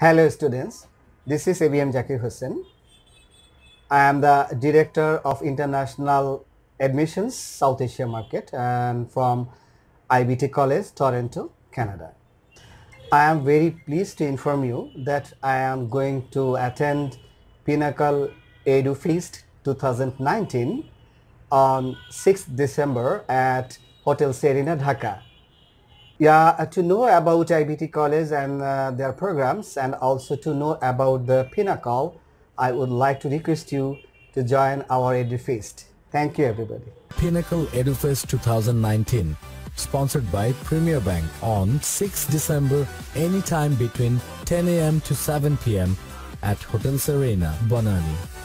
Hello students, this is ABM Zakir Hussain. I am the Director of International Admissions South Asia Market and from IBT College, Toronto, Canada. I am very pleased to inform you that I am going to attend Pinnacle Edu Fest 2019 on 6th December at Hotel Sarina, Dhaka. Yeah, uh, to know about IBT College and uh, their programs and also to know about the Pinnacle, I would like to request you to join our Edu Fest. Thank you everybody. Pinnacle EduFest 2019 sponsored by Premier Bank on 6 December anytime between 10 a.m. to 7 p.m. at Hotel Sarina, Banani.